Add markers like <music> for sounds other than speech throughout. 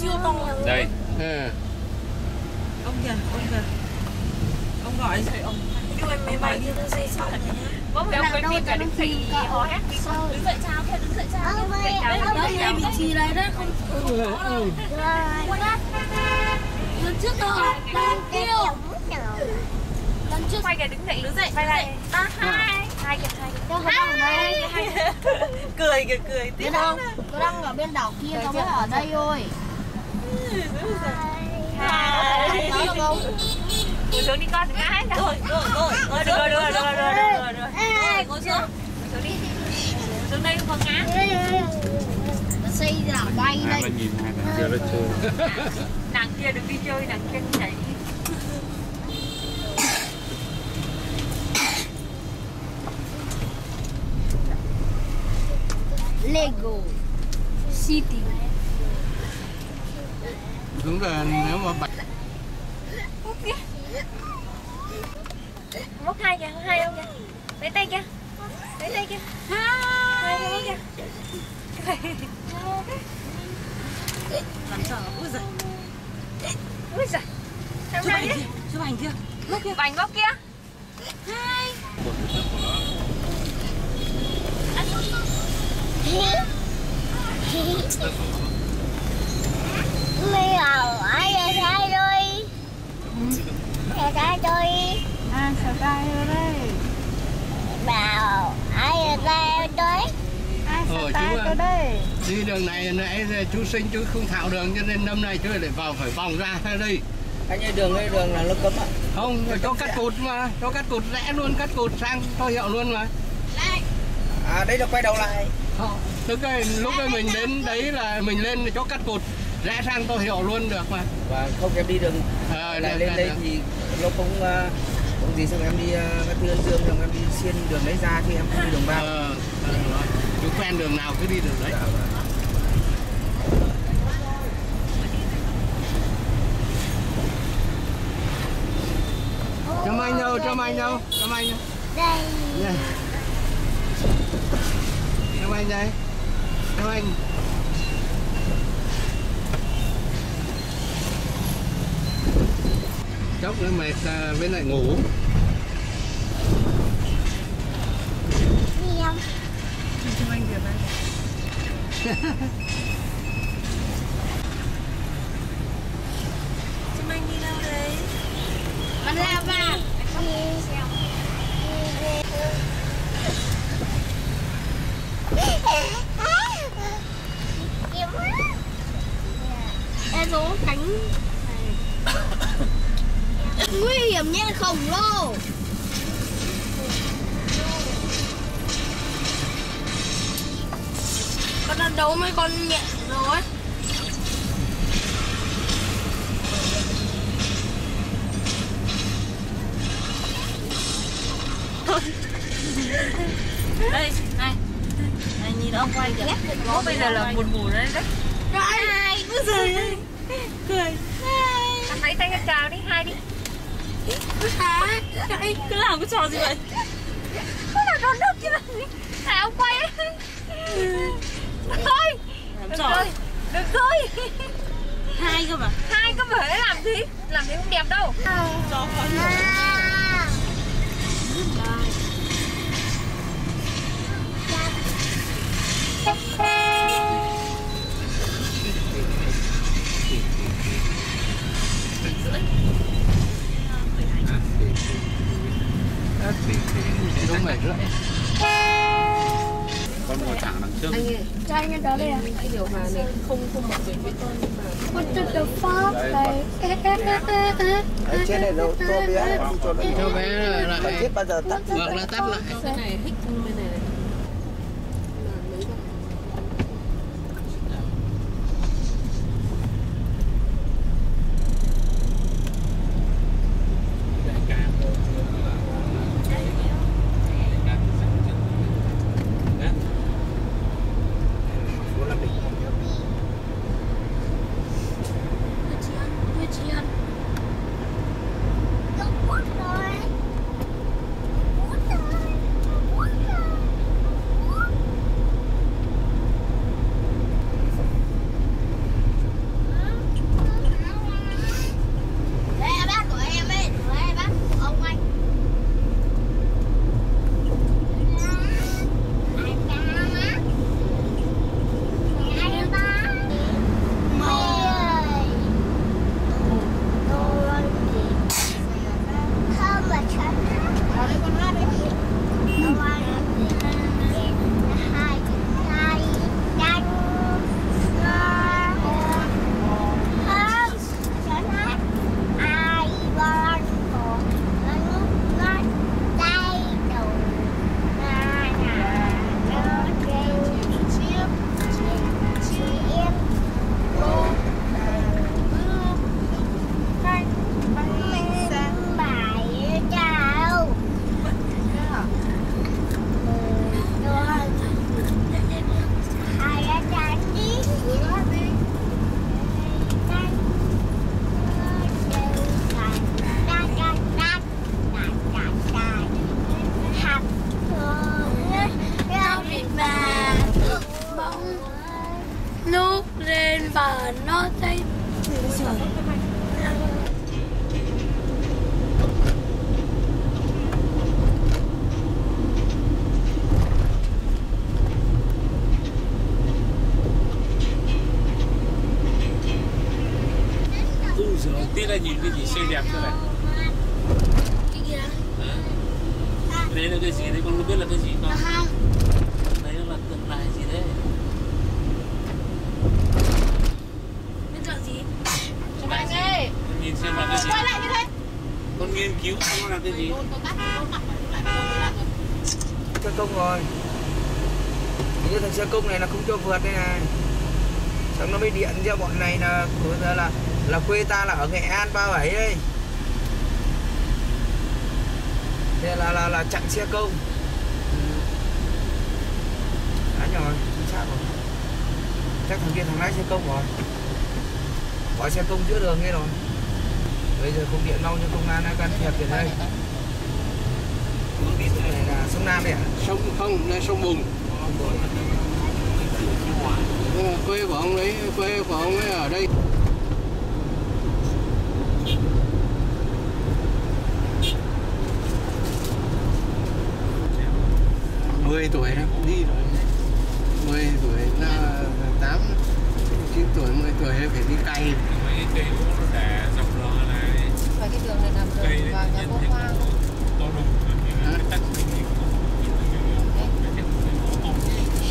siêu to đây. Ừ. ông kìa ông kìa. Ông gọi rồi ông. Cho em máy bay đi. Nó xây xong rồi nhá Bố mình quay phim cả đứng dậy hò hét Đứng dậy chào theo đứng dậy chào. Đứng dậy chào đứng dậy chào. vị trí này đấy không lần trước tôi đang kêu lần trước Quay kìa đứng dậy đứng dậy Quay lại. À hai. Hai kìa hai kìa. Hai <laughs> cười kìa cười. Tí Tôi đang, tôi đang ở bên đảo kia, tôi mới ở đây thôi. Hai. Đó được không? Ngồi xuống đi con ngã hết rồi rồi rồi rồi Được rồi được rồi được rồi được rồi được rồi rồi ngồi xuống. Ngồi xuống đi xuống đây không ngã Nó xây đảo bay hai đây. nó nhìn hai nó chưa nó chơi Nàng kia đừng đi chơi nàng kia nhảy đi chi tiền đúng là nếu mà bạch Móc hai kìa hai ông kìa Lấy tay kìa Lấy tay kìa Hai kìa móc kìa làm sao ui giời Úi giời Sao chụp này ảnh đấy kia chụp ảnh kia Móc kìa Bánh móc kia Bây giờ ai là sai rồi Là sai rồi À, sao tay ở đây? Bảo ai là sai rồi Ai Ờ, chú đây? đi đường này nãy chú sinh chú không thạo đường cho nên năm nay chú lại vào phải vòng ra ra đây anh ơi đường đây đường là nó cấm ạ. Không cho cắt cụt mà cho cắt cụt rẽ luôn cắt cụt sang to hiệu luôn mà. À đây là quay đầu lại. Không, tức là lúc ấy mình đến đấy là mình lên cho cắt cụt rẽ sang to hiệu luôn được mà. Và không em đi đường Ờ, lại lên đây được. thì nó không uh, không gì xong em đi uh, các thư dương xong em đi xuyên đường đấy ra thì em không đi đường vào. Ờ, ờ, chú quen đường nào cứ đi đường đấy. Cho anh đâu cho anh đâu cho anh đâu. Đây. Đây. Cho anh đây Cho anh. Chốc nữa mệt à, bên lại ngủ. Đi không? Chụp ảnh kìa đây chụp ảnh đi đâu đấy? Bắn ra vào. Kiếm Số cánh này. <coughs> Nguy hiểm nha, khổng lồ. Con đã đấu mấy con nhẹ rồi. <laughs> đây này này nhìn ông quay kìa bây giờ là buồn ngủ đấy đấy ui giời ơi cười. Ăn lấy tay chào đi hai đi. Hả cái cứ làm cái trò gì vậy? Có là đón nước chứ. Làm gì Tại ông quay. Ấy Được thôi Được trò. rồi. Được rồi hai cơ mà. Hai có phải làm gì? Làm gì không đẹp đâu. Trò khó hiểu cho bé cho bé. Là lại Hoặc là tắt lại là nhìn cái gì xinh đẹp thế này. cái gì đó Cái Đấy là cái gì đấy, con có biết là cái gì không? không Đấy là tượng đài gì đấy. là gì Chụp anh ơi. Con nhìn xem là cái gì. Quay lại như thế. Con nghiên cứu xem nó là cái gì. Xe công rồi như thằng xe công này là không cho vượt đây này Xong nó mới điện cho bọn này là của là, là là quê ta là ở Nghệ An 37 đây Thế là là là chặn xe công. Đấy rồi, chính xác rồi. Chắc thằng kia thằng lái xe công rồi. Bỏ xe công giữa đường nghe rồi. Bây giờ không điện đâu nhưng công an đã can thiệp đến đây. Chỗ này là sông Nam đấy à? sông không là sông bùn Ờ, quê của ông ấy quê của ông ấy ở đây 10 tuổi nó cũng đi rồi. 10 tuổi là 8 9 tuổi 10 tuổi nó phải đi cày. Mấy cây gỗ nó để dọc lò này. Và cái đường này Cây đường vào nhà hoa. tắt cái gì cũng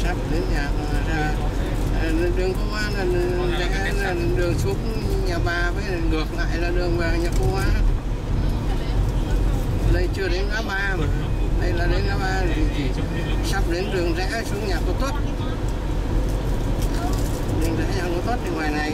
sắp đến nhà ra. À, đường công an là là đường xuống nhà bà với ngược lại là đường vào nhà cô á đây chưa đến ngã ba mà đây là đến năm ba thì, thì sắp đến đường rẽ xuống nhà cô tuất. Đường rẽ nhà cô tuất thì ngoài này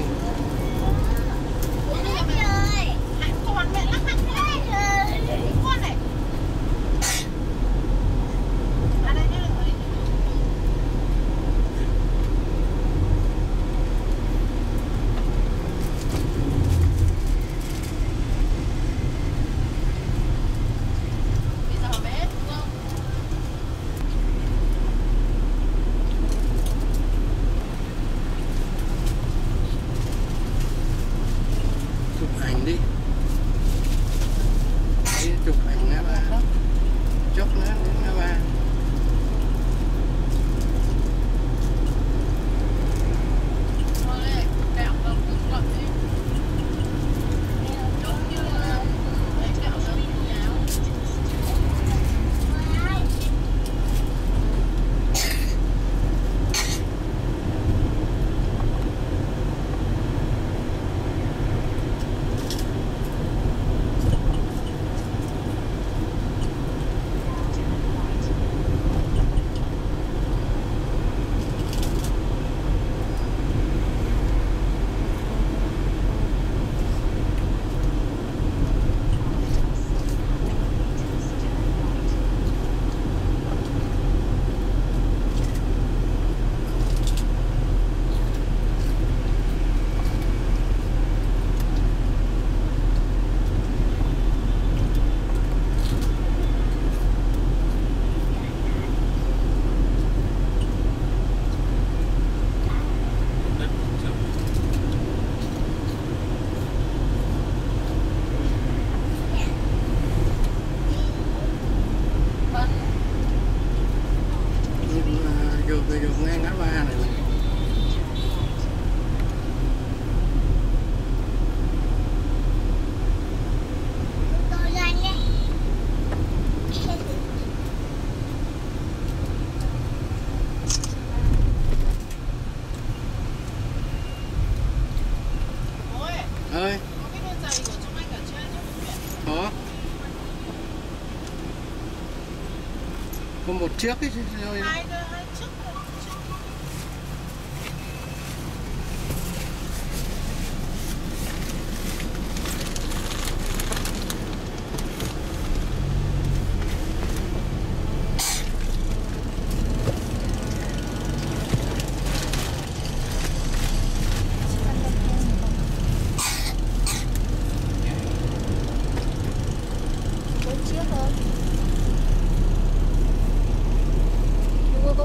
có một chiếc ấy thôi Hai đôi hai chiếc rồi.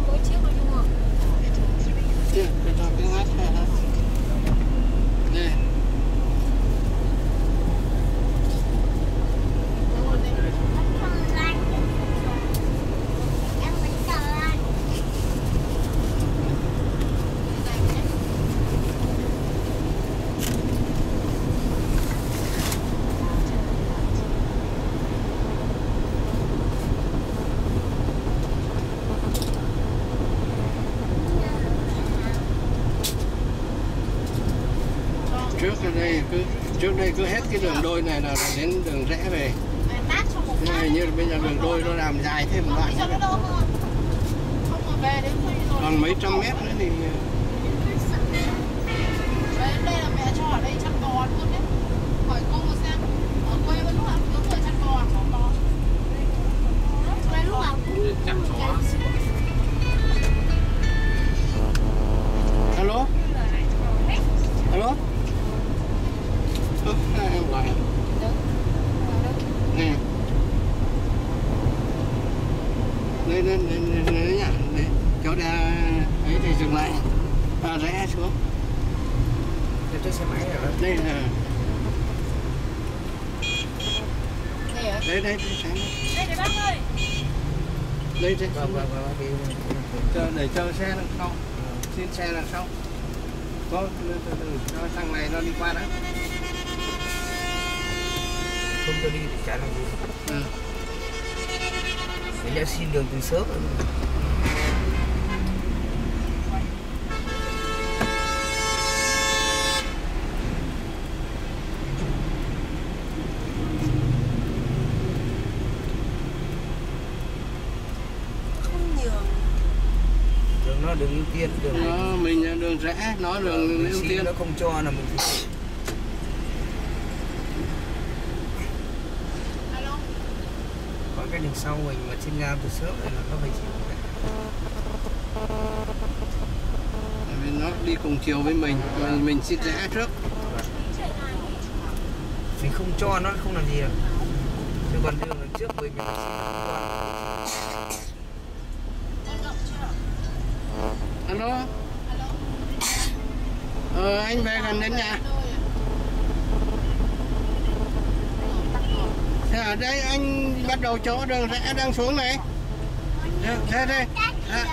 bốn chiếc thôi nhưng mà trước ở đây cứ trước đây cứ hết cái đường đôi này là đến đường rẽ về nhưng mà như bây giờ đường đôi nó làm dài thêm một đoạn nữa. còn mấy trăm mét nữa thì Vâng, vâng, vâng, đi. cho để cho xe đằng sau xin xe đằng sau có cho thằng này nó đi qua đó Không cho đi thì chả làm gì. ừ. Phải ra xin đường từ sớm rồi. Không nhường. Đường nó đường ưu tiên, đường này. nó mình là đường rẽ nó đường ưu Xin tiên. nó không cho là mình phải alo? Có cái đường sau mình mà xin ra từ sớm thì nó phải chịu vì nó đi cùng chiều với mình mình, mình xin rẽ trước. Mình không cho nó không làm gì đâu chứ còn đường đằng trước mình mình con động chưa alo alo ờ anh đến nhà. Thế ở đây anh bắt đầu chỗ đường rẽ đang xuống này. Thế thế thế à,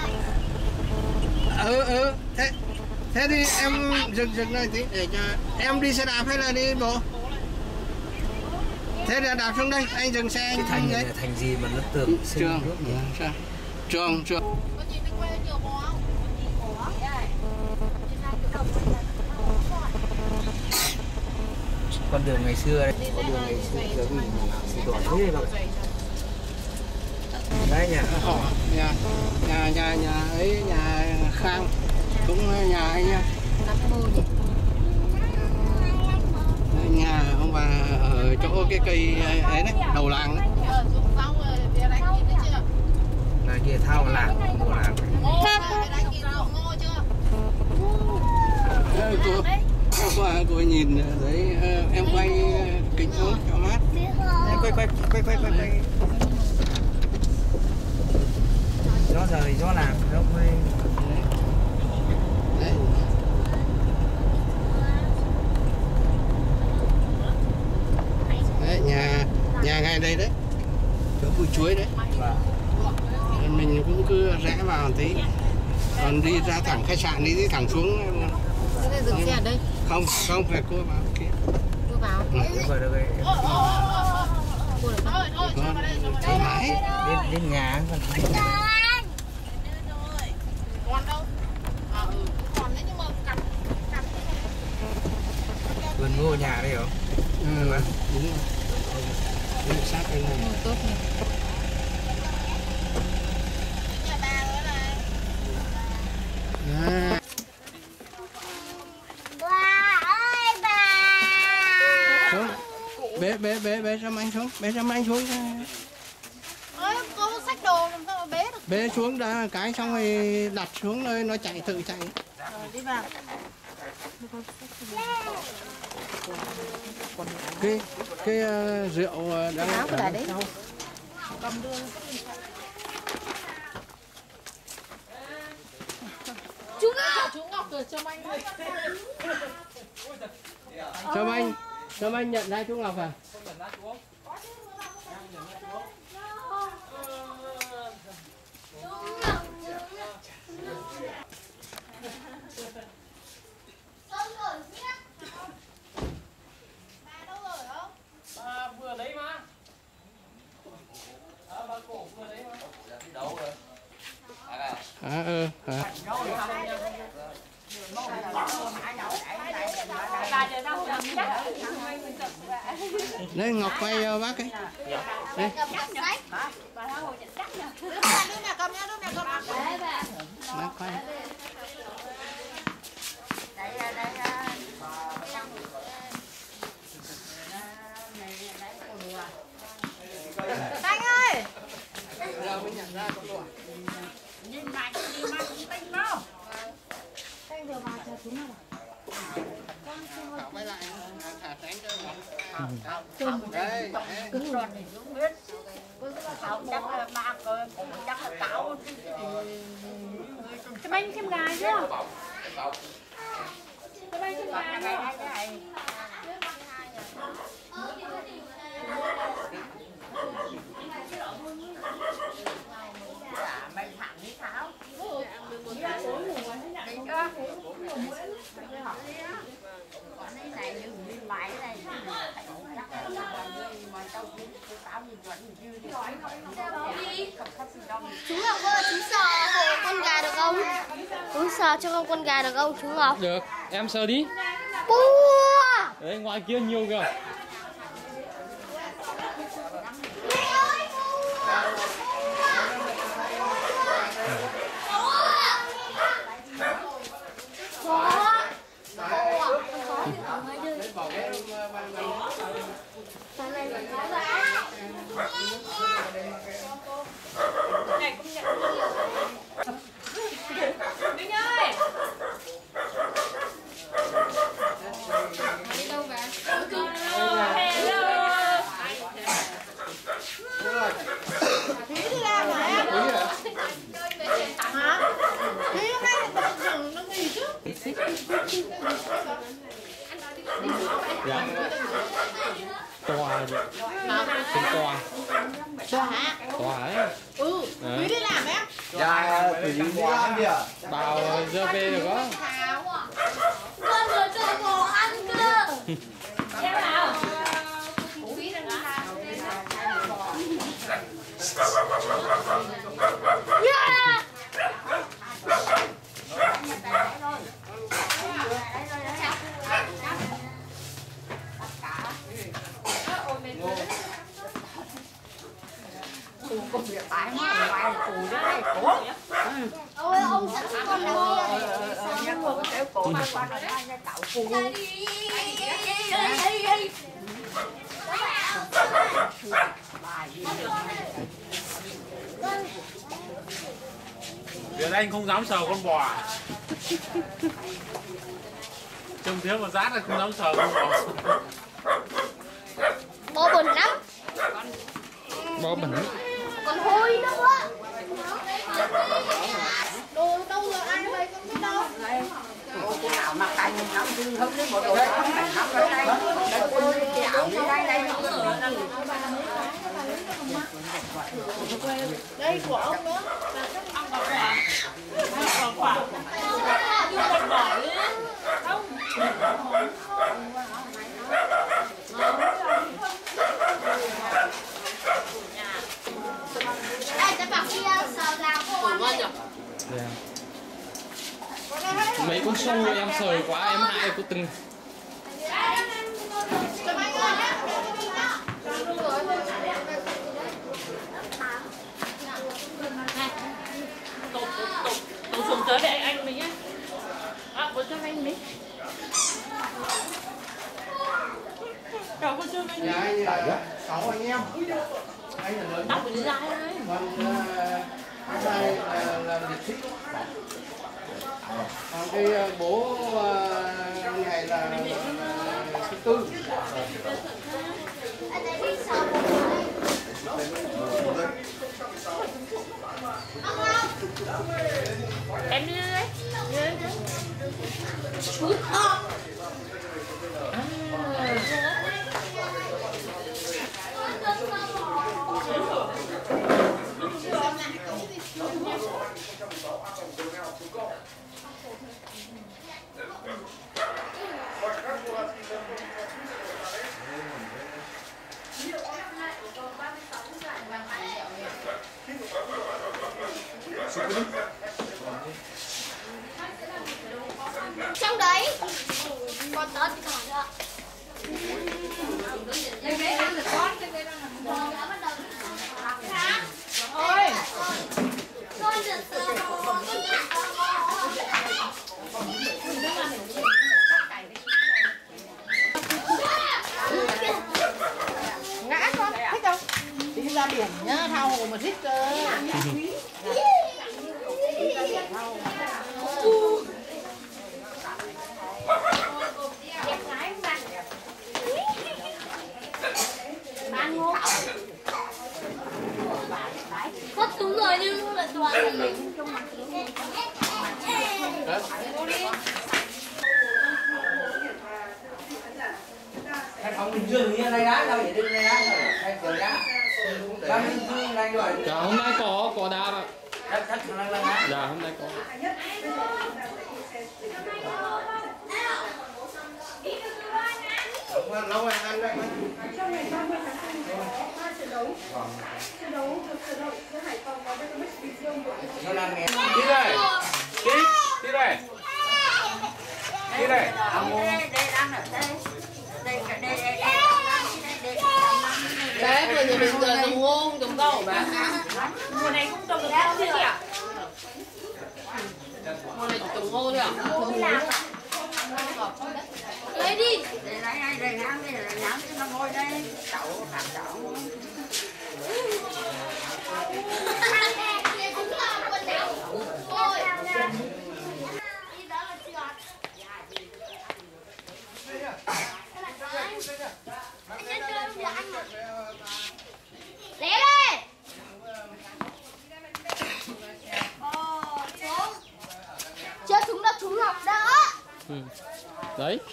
ừ ừ. Thế thế thì em dừng dừng này tí để cho em đi xe đạp hay là đi bộ? Thế là đạp xuống đây anh dừng xe cái anh thành đấy. thành gì mà nó tưởng trường nước nhỉ? sao trường trường có nhìn thấy quê nhiều bò không con đường ngày xưa đấy con đường ngày xưa giờ gì đỏ thế mà đấy nhỉ họ nhà nhà nhà nhà ấy nhà khang cũng nhà anh nhá nhà ông bà ở chỗ cái cây ấy đấy đầu làng đấy Ờ, rồi là kia thao làng của làng ngô chưa Ờ, cô nhìn đấy ờ, em quay ờ, kính xuống cho mát. Đấy, quay quay quay quay quay quay. Gió rời gió làm gió quay đấy. Nhà nhà ngay đây đấy. Chỗ bụi chuối đấy. Và mình cũng cứ rẽ vào một tí. Còn đi ra thẳng khách sạn đi đi thẳng xuống Dừng xe ở đây. không không phải cô vào kia Cô vào. ừ. Rồi, được rồi. Cô được thôi thôi cho vào đây cho vào thoải đây mái Đến, đến nhà còn còn đâu à ừ còn đấy nhưng mà vườn ngô nhà đây không? ừ. đúng rồi sát bên này Tốt nhỉ. nhà bà nữa này à. Bà ơi bà xuống bế bế bế bế cho anh xuống bế cho anh xuống ơi có sách đồ làm sao mà bế được? Bế xuống đã cái xong rồi đặt xuống nơi nó chạy tự chạy. Đi vào. Cái cái ờ, rượu ờ, đang Áo của đấy. sau. chú ngọc! Chú ngọc rồi cho anh Trâm Anh Trâm Anh nhận ra chú Ngọc à? bà đâu chú Ngọc? Được, em sờ đi. Bua! Đấy, ngoài kia nhiều kìa. Minh ơi Hello Thúy đi làm hả em? Hả? Thúy hôm nay tự dừng nó nghỉ chứ. Dạ. Tòa đi. Tên tòa. Cho hả? Tòa ấy. Ừ, Thúy đi làm em. dạ nhiên đi làm đi ạ Bảo giờ về được không? Con vừa cho bò ăn cơ! Em nào Yeah! Ôi ông sẵn con đang nghe Việt Anh không dám sờ con bò. à? Trông thiếu mà rát là không dám sờ con bò. Bò bẩn lắm Bò bẩn. Còn hôi nữa quá Đồ đâu rồi ai vậy con biết đâu. Đây của ông nữa. Đây, cho bảo kia sờ gà đi Dạ. Mấy con sâu em sờ quá em hại cô từng tổ xuống tới để anh anh mình nhé. À, bố cho anh mình. Cậu có cho anh mình. Nhà anh là sáu anh em anh là lớn Tóc của đi ra hai là, là liệt sĩ còn cái bố ngày là là thứ tư Em đi đây. Đi đây. Đấy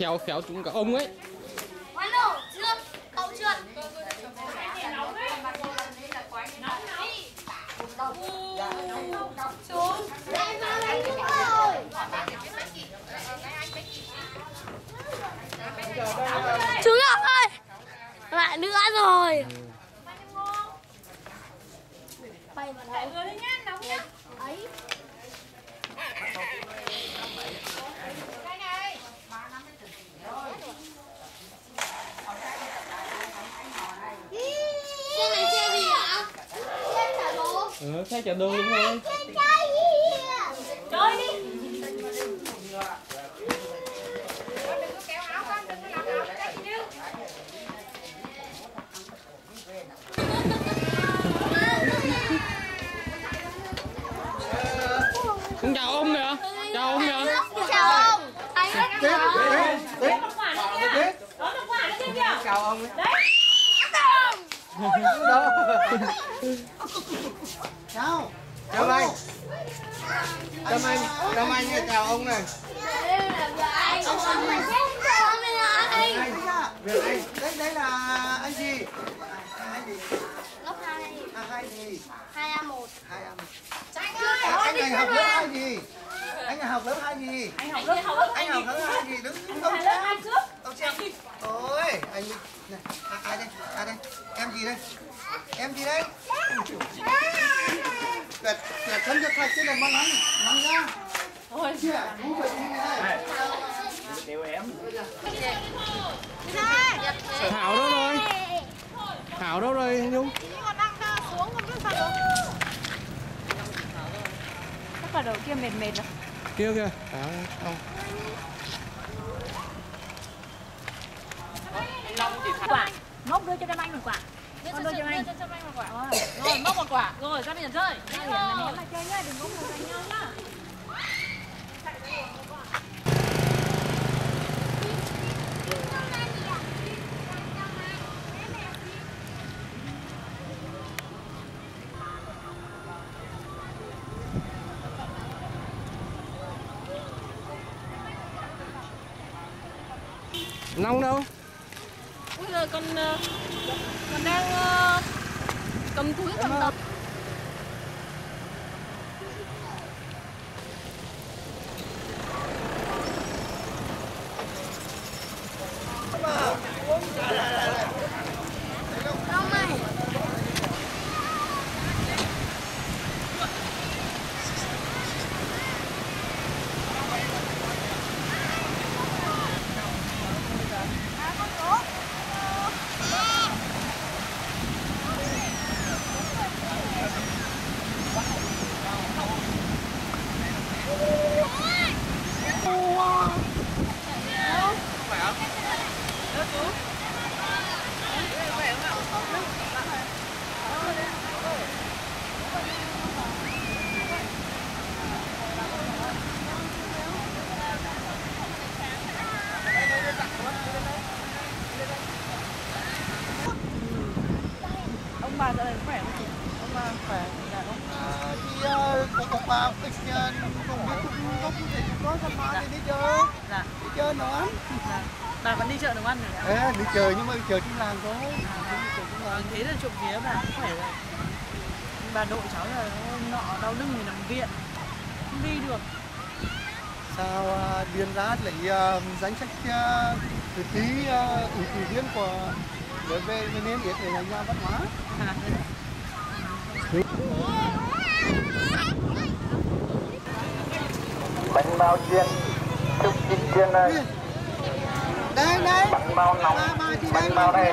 Đấy, khéo khéo chúng cả ông ấy. Đồ, chưa, cậu rồi Chú Ngọc ơi Lại nữa rồi. Bay vào đây. Rồi nhá, nóng nhá. Ấy Xe này xe gì ạ? Xe chở đồ Ừ, xe chở đồ đúng rồi. Xe chơi gì ạ? Chơi đi Không chào ông nữa. Chào ông nữa. Chào ông Anh rất Tiếp, chào tiếp, tiếp. Tiếp. Chào ông ấy. Đó. Chào. Chào anh. Chào anh. Chào anh nha, chào ông này. Anh Ông phải xem Ông này là anh Anh. Việt Anh. Đấy, đấy là anh gì? Anh gì? Lớp 2 À, hai gì? 2A1 Hai anh. Anh Anh ơi này học lớp hai gì? Anh học lớp hai gì? Anh học lớp học lớp Anh học lớp hai gì? Đứng ông Hai lớp hai trước. Ông xem. Ôi, anh này, à, ai đây? Ai đây? Em gì đây? Em gì đây? Tuyệt, tuyệt thân cho thạch chứ đừng mang nắng, nắng ra. Ôi, Chưa, thú vị như này. Thảo đâu rồi? Thảo đâu rồi Nhung? chắc là đầu kia mệt mệt rồi. Kia kìa. Thảo không. Quả. Mốc đưa cho em anh một quả. Con đưa cho anh. Rồi, rồi mốc một quả. Rồi, các bạn chơi. Ra biển là chơi nhá, đừng có ngồi cạnh nhau nhá. Long đâu? Bây giờ con ờ, con đang ờ, cầm túi cầm tập. Ông ơi ít giờ không biết cũng không thể có con má đi chơi dạ đi chơi nữa dạ bà vẫn đi chợ đồng ăn rồi ạ Ê, đi chơi nhưng mà đi chơi trong làng thôi đi chơi trong làng thế là trộm vía bà cũng phải là bà nội cháu là nọ đau lưng thì nằm viện. Không đi được. Sao à, điền ra lấy à, danh sách tri à, ủy cử viên của để về về niêm yết để nhà văn hóa? Bánh bao chiên chúc chín chiên đây. Đây đây. Bánh bao nóng bánh bao đây.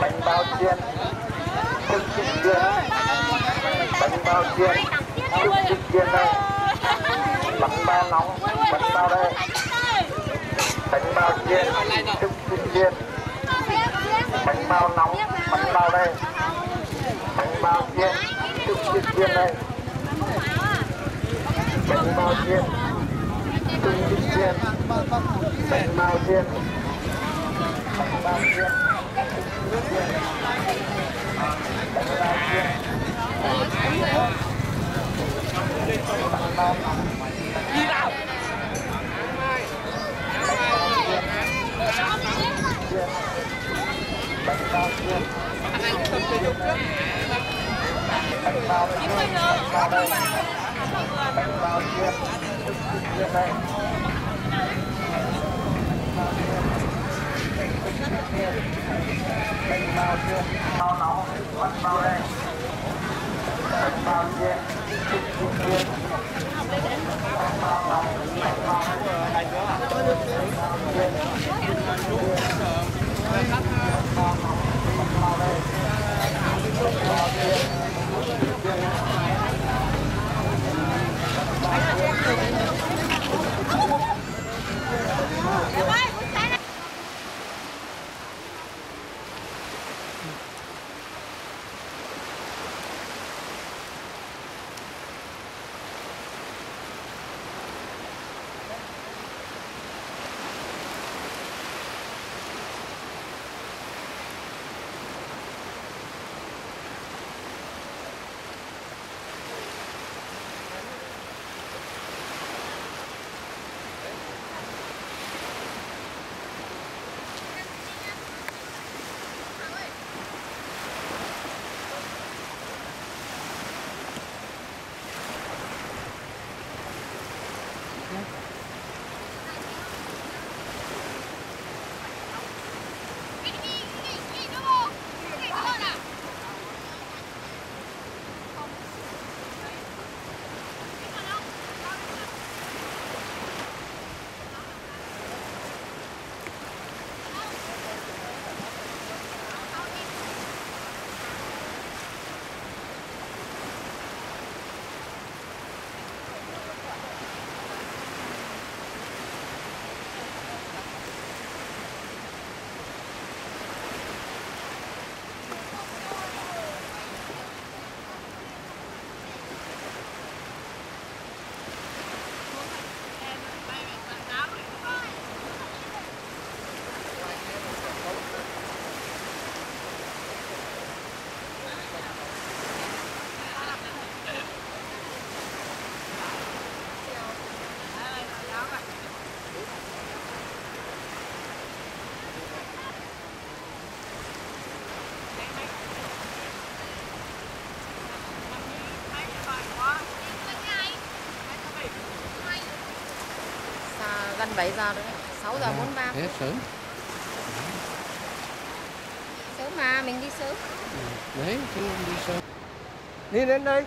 Bánh bao chiên chiên bánh bao chiên chúc chín chiên đây bánh bao nóng bánh bao đây bánh bao chiên chúc chín chiên bánh bao nóng bánh bao đây bánh bao chiên chúc chín chiên đây bánh bao chiên chúc chín chiên ba ba bánh bao chiên bánh bao chiên 7 giờ rồi đấy 6 giờ 43 thế sớm Sớm mà mình đi sớm đấy chứ đi sớm. Đi đến đây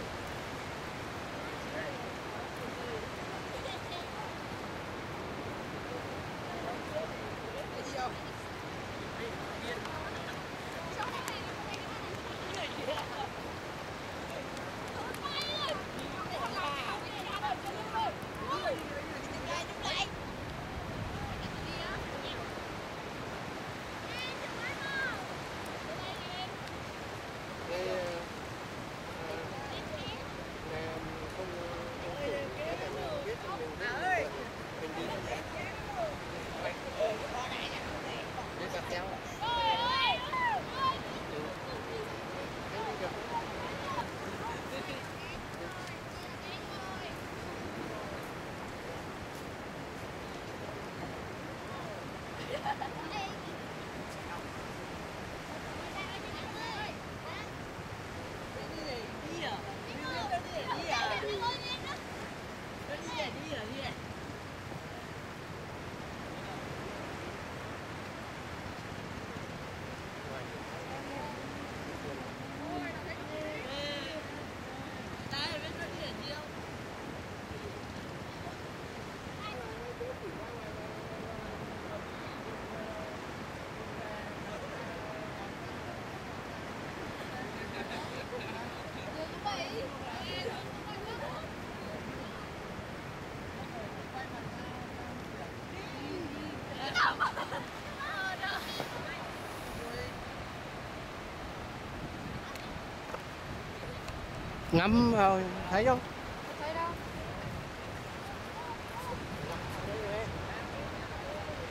ngắm vào thấy không?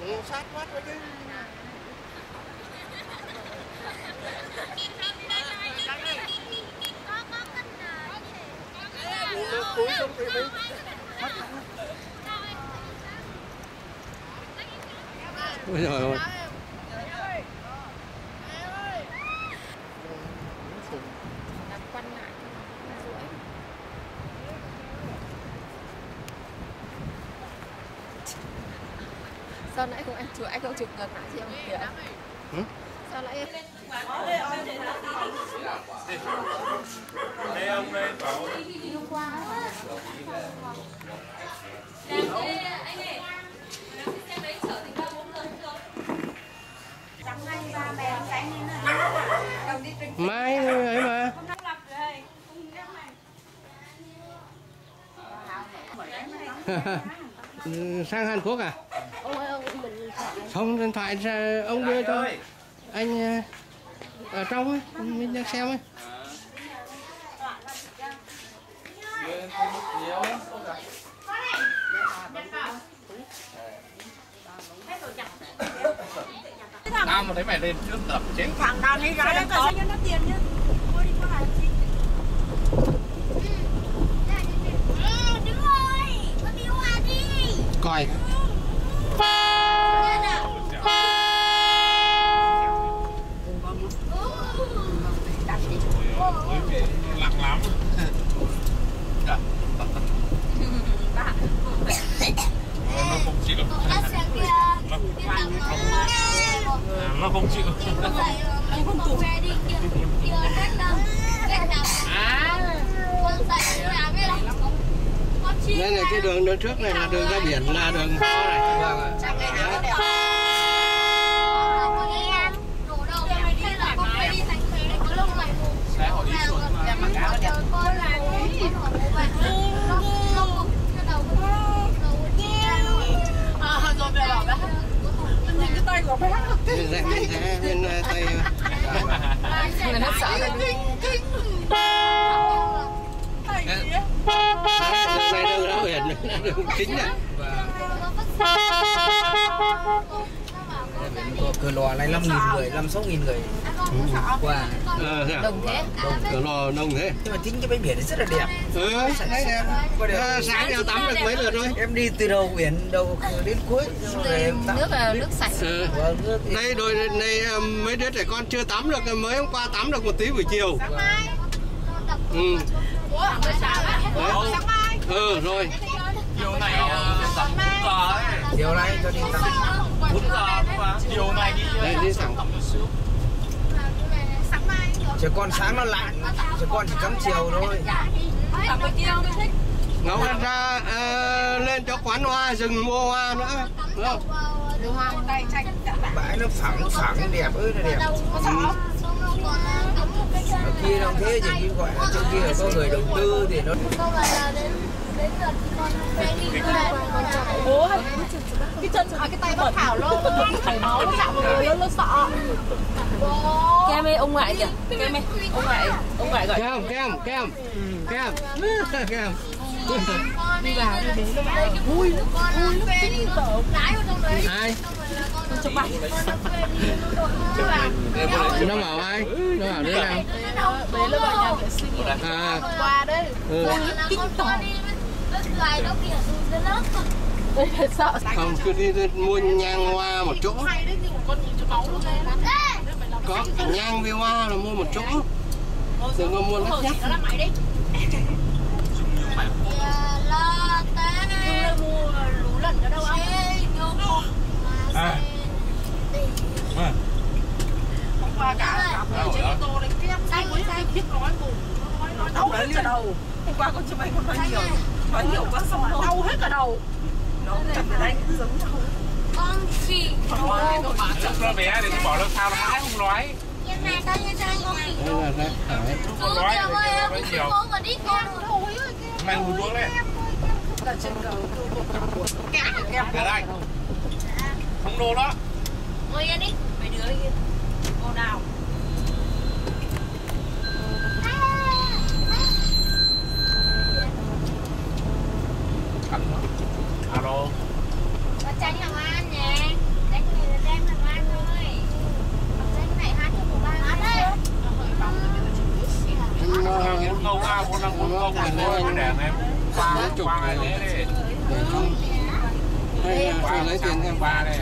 Ừ, sát quá thôi chứ. Nó cúi xuống thì mới Ôi trời ơi Sao nãy không anh chụp ngược lại chị không? Sao nãy em Đây ông lên bảo mai ấy mà Ừ, <laughs> sang Hàn Quốc à? Ông ơi ông mình Không điện thoại ông đưa cho anh ờ, ở trong ấy, mình đang xem ấy. Tao mà thấy mày lên trước tập chết Thằng nào đi ra đây có cho nó tiền chứ. Đi gì? Đứng rồi, con đi qua đi. Coi. lặng chịu Nó sẽ nó. nó không chịu Anh không tủ. Đây là cái đường đường trước này là đường ra biển là đường to này. Con đầu. Hay là con phải đi thành phố để có lông mày mù. Đấy, họ đi xuống mà. Em mặc áo đẹp. Con là con hỏi bố bạn. Lông lông cái đầu con. Đầu À, rồi về bảo bé. Nhìn cái tay của bé. Bên dạng bên thế bên ờ, tây Người nó sợ rồi đường ra biển đường chính này. cửa lò này 5 nghìn người, 5 6 nghìn người qua Ờ, thế à? Đồng thế Cửa lò nông thế. Nhưng mà chính cái bãi biển rất là đẹp Ừ, đấy đẹp. Ờ, sáng nào tắm được mấy lượt rồi. Em đi từ đầu biển, đầu đến cuối rồi em tắm Nước là nước sạch Ừ. Vâng, Đây đôi này ờ, mấy đứa trẻ con chưa tắm được mới hôm qua tắm được một tí buổi chiều. Ừ. Đấy. Ừ rồi. chiều này tầm 4 giờ ấy chiều nay cho đi tắm 4 giờ thôi mà chiều này đi Đây đi thẳng. Trẻ con sáng nó lạnh, trẻ con chỉ cắm chiều thôi Ngẫu ăn ra ờ, lên cho quán hoa rừng mua hoa nữa. Đúng không? Bãi nó phẳng phẳng đẹp ơi là đẹp ừ. Ở kia đâu thế thì như gọi là chỗ kia có người đầu tư thì nó không phải cái chân à cái tay bác Thảo nó chảy máu nó chạm vào người nó nó sợ. Kem ơi ông ngoại kìa Kem ơi ông ngoại Ông ngoại gọi Kem, kem, kem. Kem. Kem. đi vào đi đến Vui con nó về đi lái vào trong đấy Ai? con chụp ảnh nó về đi nó Nó bảo ai? Nó bảo đứa nào? Đấy là vào nhà vệ sinh À, qua đấy. ừ. con không cứ đi mua nhang hoa một chỗ. Đấy đấy có nhang với hoa là mua một chỗ. Đừng có mua đâu không À. À. Hôm qua cả cả trên ô tô đánh tiếp. Xanh với xanh biết nói buồn Nói nói đau hết cả đầu Hôm qua con chưa bay con nói nhiều Nói nhiều quá xong rồi Đau hết cả đầu. Nó chẳng phải đánh giống nhau. Con khỉ Lúc nó bé thì tôi bảo làm sao nó mãi không nói. Đây mày hùi xuống đấy. Cầu để đây. không đồ đó. Ngồi yên đi. Mấy đứa đi Cô nào alo. Có tránh làm ăn nè. Đánh này là đem làm ăn thôi. Đánh này hát cho của ba Hát đấy. muốn câu à muốn năm muốn câu mình mua cái đèn em qua qua này đi. Để không lấy tiền em. qua đây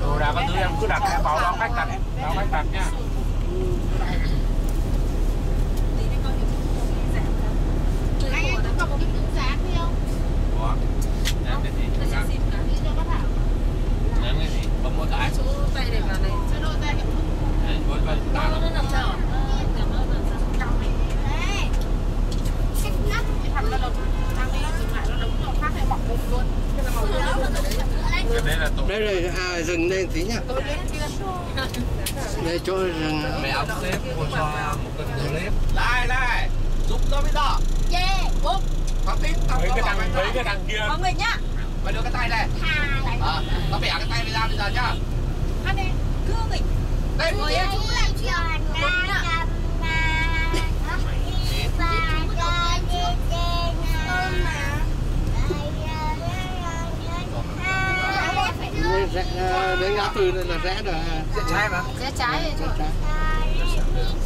đồ đạc các thứ em cứ đặt em bảo đó khách đặt đó khách đặt nhá Anh em có một cái cứng rán đi không? Ủa? Nhắn cái gì? Đi cho bác Thảo Nhắn cái gì? Bấm một cái. Tay để vào này. Cho đôi tay nó nó là đấy là tổ. Đây rồi à dừng lên tí nhá. Tôi đây chỗ dừng Mẹ ông xếp mua cho một cân clip Lại lại Giúp nó mới đỏ Yeah Bốp Thằng tín Thằng Thấy cái thằng, thấy cái thằng kia. Mọi người nhá. Mày đưa cái tay này Ờ Tao bẻ cái tay mày ra bây giờ nhá. Hát đi. Cứ mình Đây Ngồi yên chú lại chưa đây rẽ đến ngã tư là rẽ rồi. Rẽ trái mà. Rẽ trái. Rẽ trái.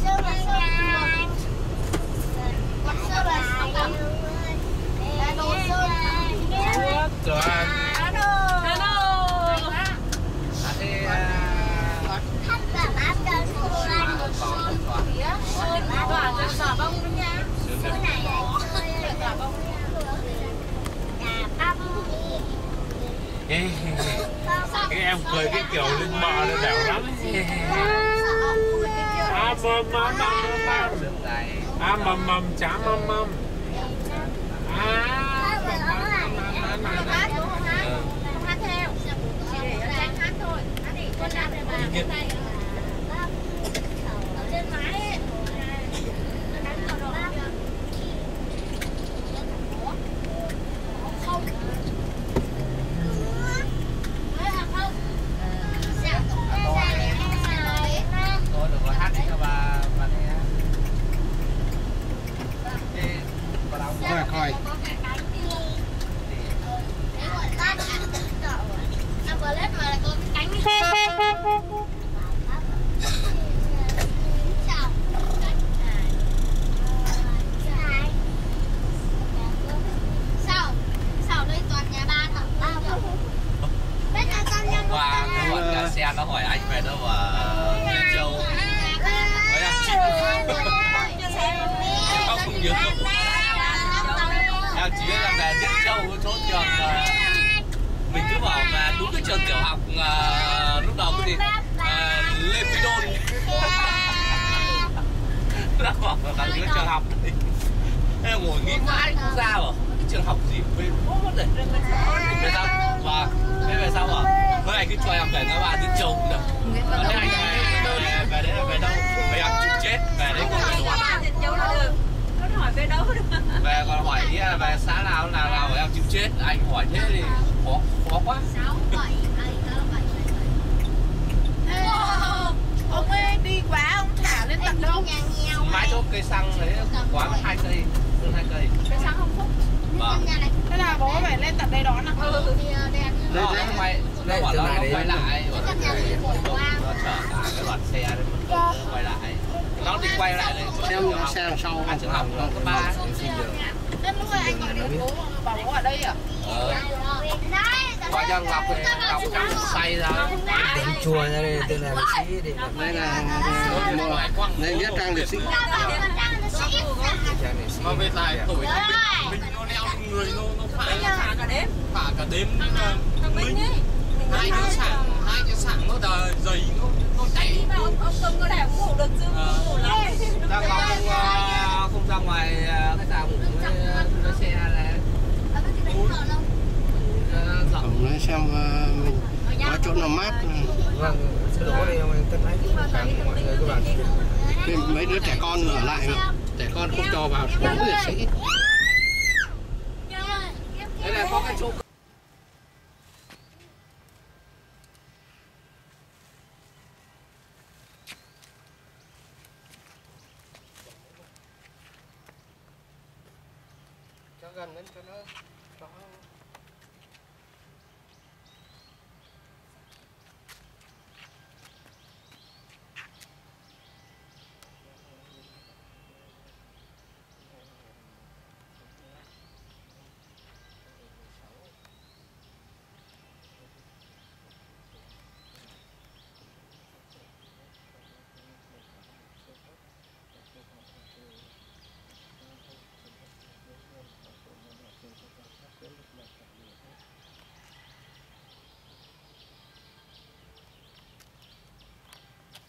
Rồi Ê, Cái em cười cái kiểu lên bờ nó đẻo lắm À mầm mầm mầm mầm Sướng dài À mầm mầm chả mầm mầm. À mầm Thôi.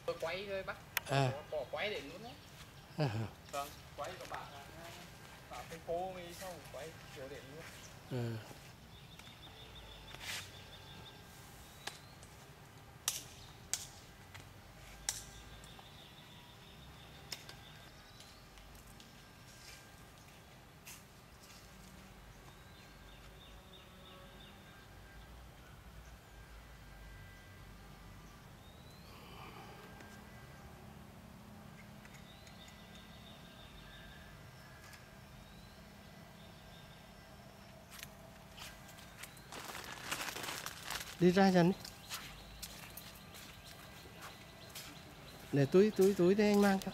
Tôi quay thôi bác. À. Bỏ quay để luôn đấy. À. Vâng, quay các bạn là à, cái khô mới xong quay kiểu để luôn. Ừ. đi ra dần đi. để túi túi túi đây anh mang cho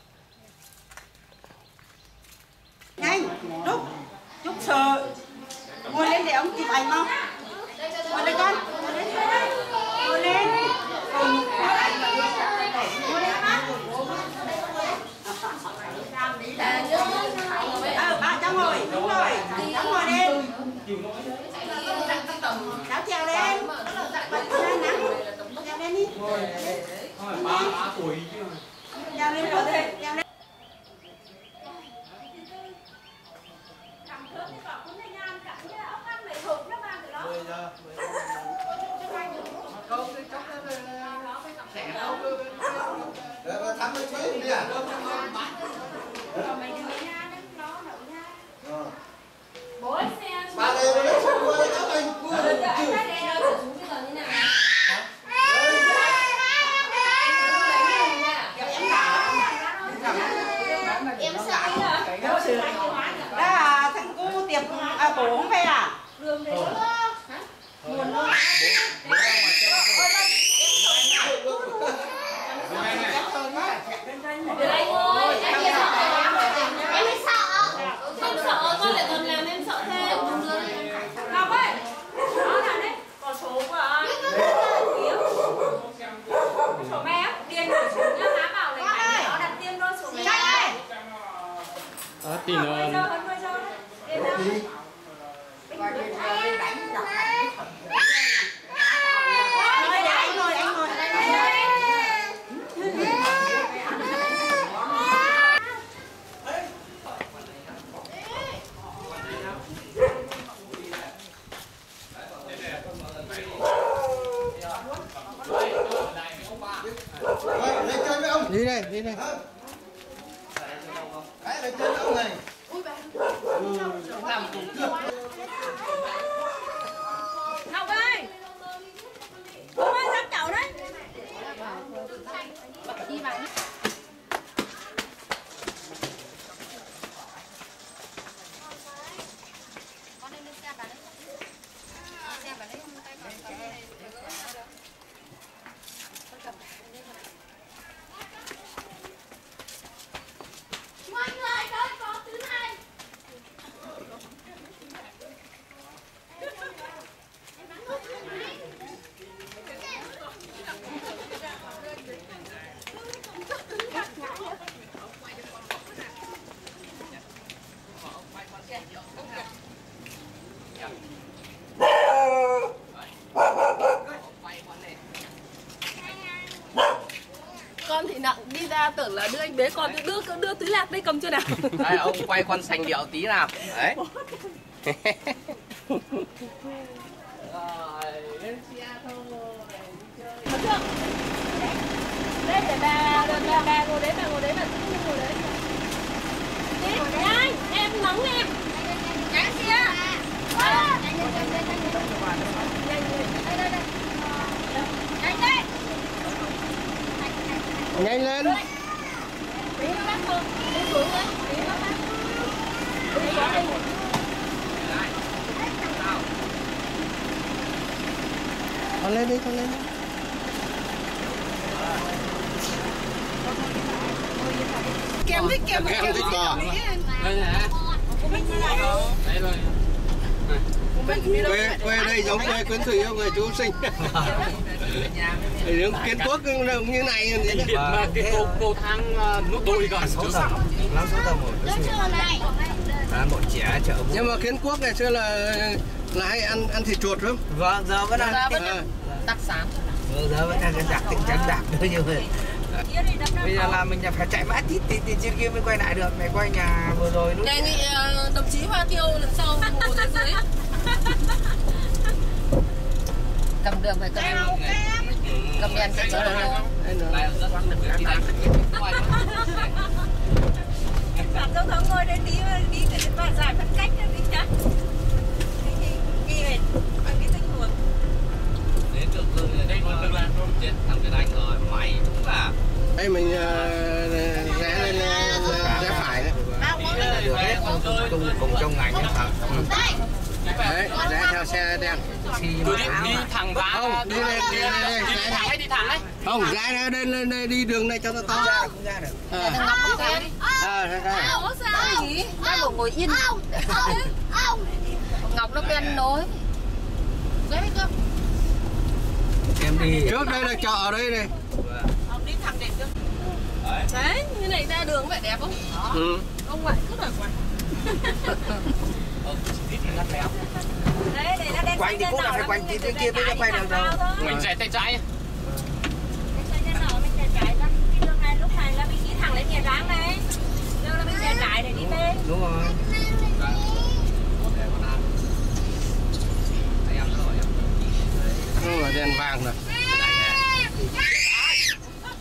anh bế con đưa đưa túi lạc đây cầm chưa nào? Đây, ông quay con sành điệu tí nào. Đấy <laughs> đây để bà bà bà ngồi đấy bà ngồi đấy bà cứ ngồi đấy đi đây em nóng em Nhắn kia. Nhanh nhanh nhanh nhanh nhanh. Đây đây đây. Nhanh đây. nhanh lên tí nó bắt không đi xuống đấy tí nó bắt đi xuống đi con lên đi con lên đi Kèm thích kèm Kèm thích đây nè đây rồi. Quê quê đây giống quê quyến thủy không? Người chú sinh. Những kiến quốc cũng như này mà cái cầu cầu thang ờ, nước đôi cả Sáu tầng. Lắm sáu tầng. À, bọn trẻ chợ nhưng mà kiến quốc ngày xưa là là hay ăn ăn thịt chuột không Vâng, giờ vẫn ăn Ờ. đặc sản Vâng, giờ vẫn cái đặc tính trắng đặc thôi như vậy Bây giờ là mình phải chạy mãi tít tít tít trên kia mới quay lại được. Mày quay nhà vừa rồi lúc đề nghị ờ, đồng chí Hoa Tiêu lần sau ngồi dưới dưới. Cầm đường phải cầm cầm đèn chạy chở được Bạn giao thông ngồi đây tí đi cái bạn giải phân cách đi nhá. Ghi về cái tình huống. đến được rồi đây con đừng làm chết thằng Việt Anh rồi mày đúng là đây mình ờ, rẽ lên ờ, rẽ phải đấy là hết cùng, cùng, trong ngành đấy thật đấy rẽ theo xe đen Khi đi đi thẳng vá Không, đi lên, đi lên, đi lên. đi thẳng ấy đi thẳng ấy không rẽ ra đây lên đây đi đường này cho nó to ra, ờ. ờ, không ra được ờ thằng Ngọc không quen ờ ra ra Ủa sao? ngồi yên Ngọc nó quen nối Đấy cơ. Em đi. Trước đây là chợ ở đây này. Ông đi thẳng đến trước. đấy như này ra đường vậy đẹp không? Ừ. ông ngoại cứ đổi quần Đấy, để nó đen Quanh thì cũng là phải quanh tí trên kia mới quay được đâu mình rẽ tay trái. Xe đen đỏ mình chạy trái ra. Cái đường này lúc này là mình đi thẳng lên nhà ráng này. Rồi là mình chạy trái để đi bên. Đúng rồi. Đèn vàng rồi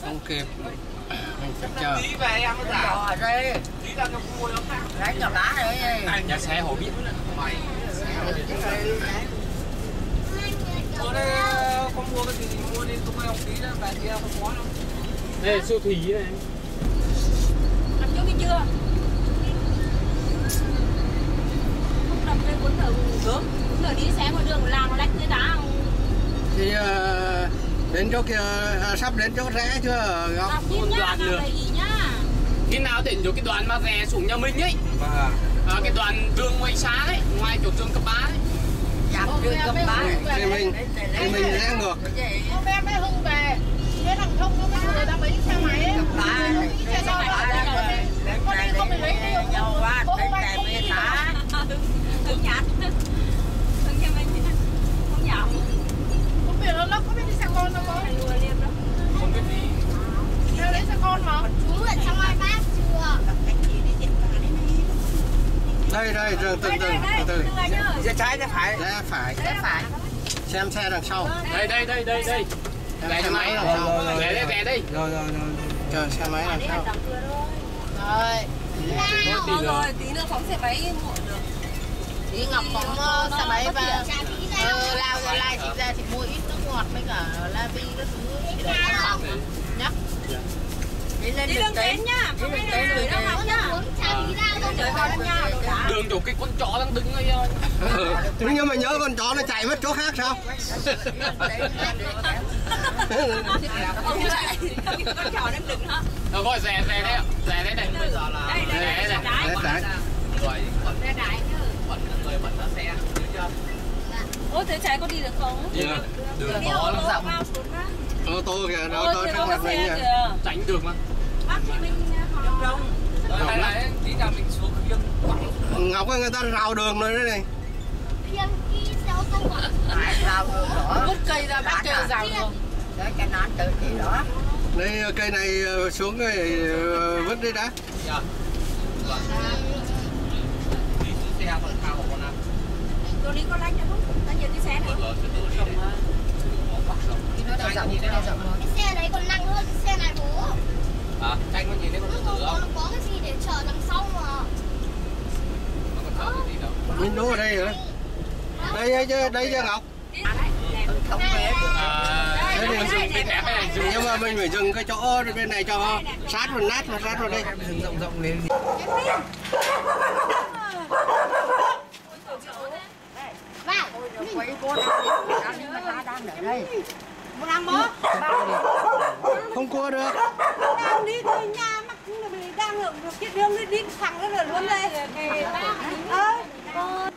không kịp. Mình phải chờ. Tí về em nó giả Ở đây. tí ra nó mua nó khác Đấy nhỏ đá này nhà xe hồ biết mày. Ở đây con mua cái gì thì mua đi. Tôi không tí đó. Về kia không có đâu. Đây siêu thị này. Ăn chút cái chưa? Không đập lên cuốn thử gớm. Nửa đi xe ngoài đường làng nó lách dưới đá. Không? thì ờ, đến chỗ kia à, sắp đến chỗ rẽ chưa? Đi nhá, đoạn nhá. khi nào đến chỗ cái đoạn mà rẽ xuống nhà mình ấy? Vâng. À, cái đoạn đường ngoài xá ấy ngoài chỗ trường cấp ba ấy. Dạp đường cấp ba. thì mình thì mình rẽ ngược. Hôm em mới hưng về. Cái thằng thông nó mới người ta mấy xe máy ấy. Xe lại con đi không được lấy đi. Nhau quá, đến tại mê tá. Không biết nó có biết đi xe con đâu đó. không biết đi. Theo lấy xe con mà? Chú ở trong ngoài bác chưa? đây đây từ từ từ từ từ. Ra trái ra phải. Rẽ phải. Rẽ phải. xem xe đằng sau. Đây đây đây đây đây Rẽ xe máy đằng rồi, sau. rồi, rồi. rẽ đây rẽ đây Rồi rồi rồi. Chờ xe máy đằng sau. Rồi. Thôi rồi. tí nữa phóng xe máy muộn được đi ngọc phóng ờ, xe máy và ờ, lao ra lai chị ra chị mua ít ngọt với cả la vi các thứ chị để trong phòng nhá Đi lên Đi đường đường đến. đến nhá. Đi đường đường đến đến rồi học nhá. Rồi. Đường chỗ cái con chó đang đứng ấy Ừ. <laughs> nhưng mà nhớ con chó nó chạy mất chỗ khác sao Ông chạy. Con chó đang đứng hả? nó gọi rẽ đây ạ rẽ đây này bây giờ là rẽ đây, này rẽ trái rồi bẩn Ra đáy chứ. bẩn người bẩn nó xe? Ôi thế trái có đi được không đi đường Đi có ô nó tô rộng đó. ô tô kìa ô ôi tô thế trước nó mặt mình kìa tránh được mà Bác thì mình họ. đây này tí nào mình xuống khiêng ngọc ơi người ta rào đường rồi đấy này Khiêng đi tô của Phải rào đường đỏ. vứt cây ra bác kêu rào đường Đấy cái nón tự thì đó. đây cây này ờ, xuống rồi ờ, vứt đi đã Dạ. Vâng. Đi xuống xe còn thao Tôi đi có lách nữa không? Tao nhìn cái xe này. Rồi. Nó đã rộng, nó đã rộng rồi. Cái xe đấy còn nặng hơn cái xe này bố. À, tranh con nhìn thấy con Nó không? có cái gì để chở đằng sau mà. Nó còn sợ cái gì đâu. mình đỗ ở đây hả? Đây đây đây, đây cho ngọc. Không được. Cái nhưng mà mình phải dừng cái chỗ bên này cho sát vào nát vào sát vào đây. Em dừng rộng rộng lên Quay cô đang đang ở đây. Muốn ăn bó? không cua được Đang đi từ nhà mắc đang ở cái đường đi đi thẳng ra rồi luôn đây. Ờ.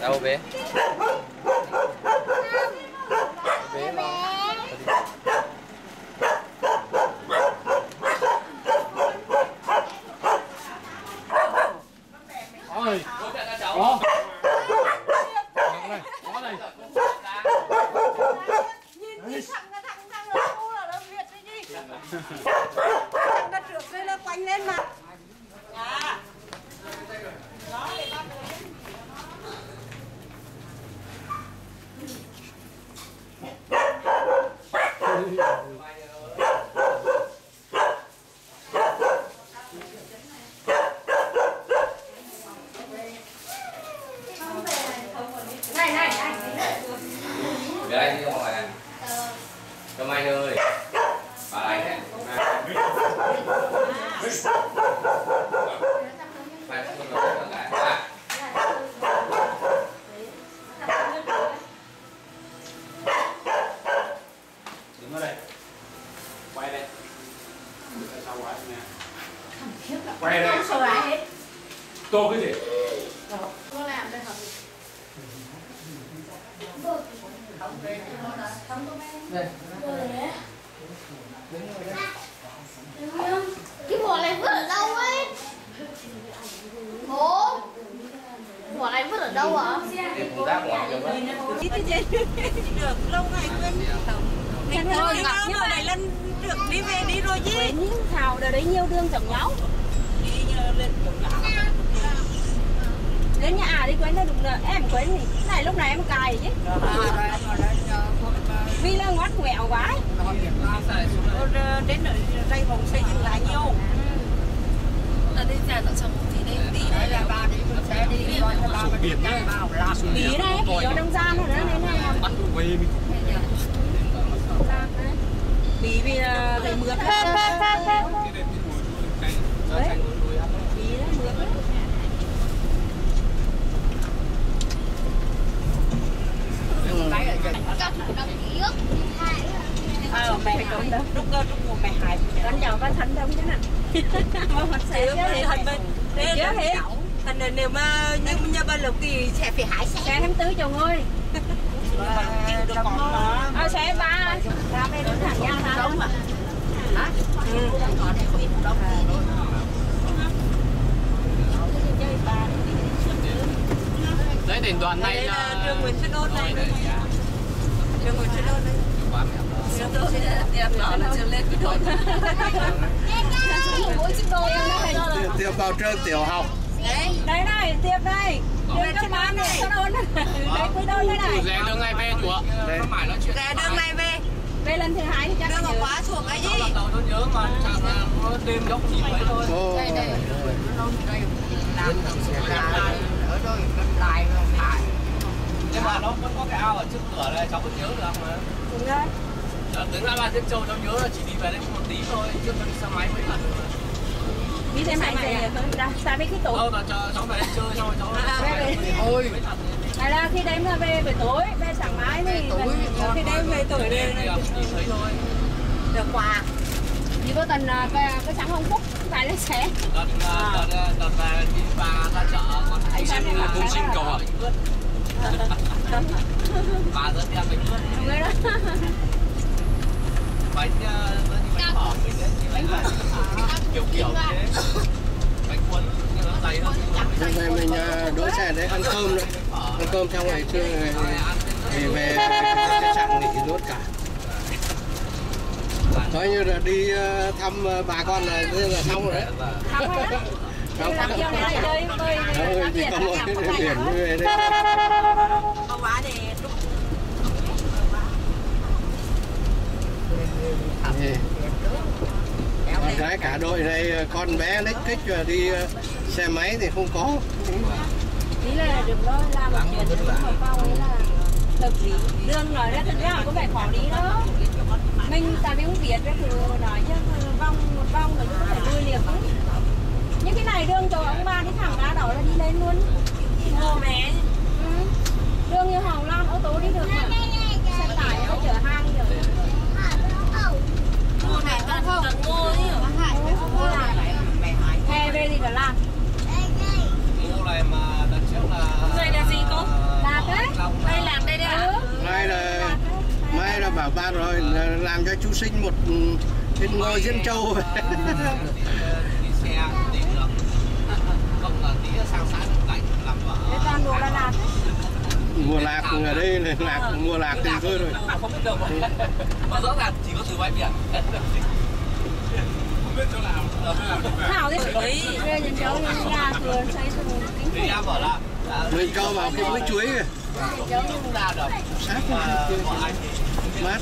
Đâu bé? Xanh luôn đuôi ăn. Bí đó mượt. đấy. Các Ờ, mẹ cũng đâu. Lúc đó lúc mẹ hại. Con chào con thánh đông chứ nè. Mà mặt sẽ thành bên Thế thành nếu mà nhưng mà ba lục thì sẽ phải hại xe. Xe em tứ chồng ơi. được còn. Ờ, xe ba. Ra bên đứng thẳng nhau ra đúng à? Hả? Ừ. Đấy thì đoàn này là là trường Nguyễn Xuân Đôn này. Trường Nguyễn Xuân Đôn rồi. Xuân Đôn đẹp đó là trường lên cái đồn. Tiếp vào trường tiểu học Đây này, tiếp đây. Đường cấp ba này, sao đôn Đây, cuối đôn đây này. Rẽ đường này về chuyện. Ra đường này về. Về lần thứ hai thì chắc là ở quá thuộc cái gì? Đó là tàu tôi nhớ mà chẳng là nó đêm dốc chỉ mấy thôi. Ồ, Nhưng mà nó vẫn có cái ao ở trước cửa này, cháu vẫn nhớ được mà. Đúng rồi. Ờ, Tính ra ba Diễn Châu cháu nhớ là chỉ đi về đây một tí thôi, trước đó đi xe máy mấy lần rồi. Đi xe máy hơn ra xa với cái tổ. Đâu là cháu về đây chơi xong rồi cháu À, về về. Ôi, mấy Này là khi là về buổi tối, về sáng mai thì Khi đêm về thì đây thấy thôi. được quà. chỉ có tuần à, cái cái sáng hồng phúc phải lên xe. Đợt đợt đợt về đi bà ra chợ con Anh xin cũng xin cầu ạ. Bà rất đẹp bánh ướt. Đúng rồi đó. <laughs> Bánh ờ, như bánh phở mình đấy, bánh kiểu kiểu thế. <laughs> Bánh cuốn Rồi về mình à, đỗ xe đấy ăn cơm nữa ăn cơm xong rồi trưa thì về khách sạn nghỉ luôn cả. Coi như là đi ờ, thăm ờ, bà con là là xong rồi đấy. Không Thôi tắm thì biển có một cái cái biển về đây gái cả đội này con bé lích kích rồi đi xe máy thì không có. Ý là đừng có làm một chuyện đừng có bao ấy là hợp lý. Dương nói ra thật ra là có vẻ khó lý đó. Mình tại vì không biết cái thứ nói chứ vòng một vòng rồi cũng phải đuôi liệt ấy. Những cái này đường cho ông ba đi thẳng ra đó là đi lên luôn. Ngô mẹ. Ừ. Đường như Hồng Long ô tô đi được mà. Xe tải nó chở hàng được. Ngô không? Cần ngô ấy là Hè về thì cả làm Cô này mà đợt trước là Này là gì cô? Lạc đấy Đây lạc đây đấy ạ. Mai là mai là bảo ba rồi là làm cho chú sinh một ừ, cái ngôi diễn châu là làm là mùa lạc ở đây là lạc mùa lạc thì thôi rồi. Không biết đâu mà rõ ràng chỉ có từ bãi biển. Làm Thảo Đấy Bây giờ cháu nhà cửa xây dựng thì em bảo là mình cho vào cái mũi chuối kìa. Sát mát.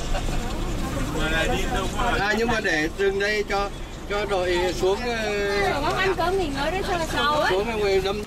À nhưng mà để dừng đây cho cho đội xuống ờ, ăn cơm nghỉ ngơi đấy cho là sau ấy xuống người đâm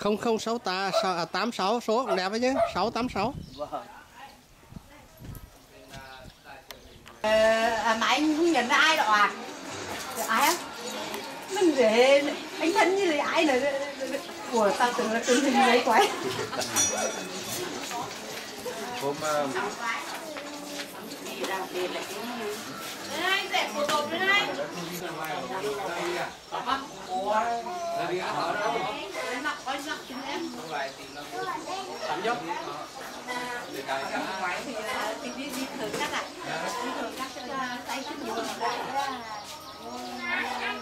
không không sáu 0068 à, tám sáu số đẹp đấy chứ 686 ờ, à, mà anh không nhận ra ai đó à? Ai á? Mình để anh thân như là ai nữa của tao tưởng là tương hình đấy quái hôm à, Hãy subscribe cho kênh Ghiền Mì Gõ Để không bỏ lỡ những video hấp dẫn ờ, thì đi đi thường cắt à đi cắt cho tay chút nhiều